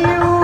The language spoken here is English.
you.